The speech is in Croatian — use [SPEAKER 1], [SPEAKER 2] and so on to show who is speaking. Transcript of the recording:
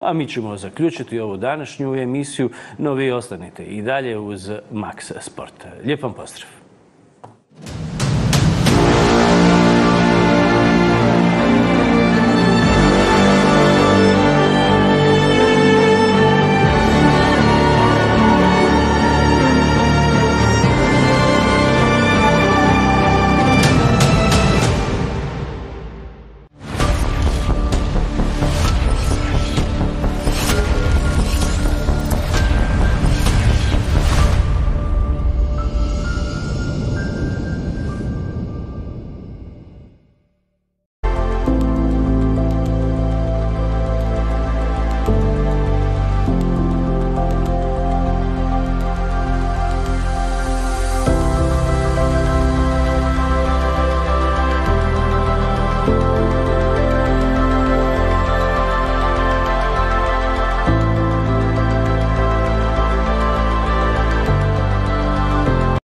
[SPEAKER 1] A mi ćemo zaključiti ovu današnju emisiju, no vi ostanite i dalje uz Max Sport. Lijepan pozdrav!